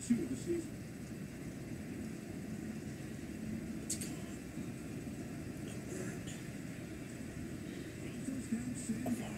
He said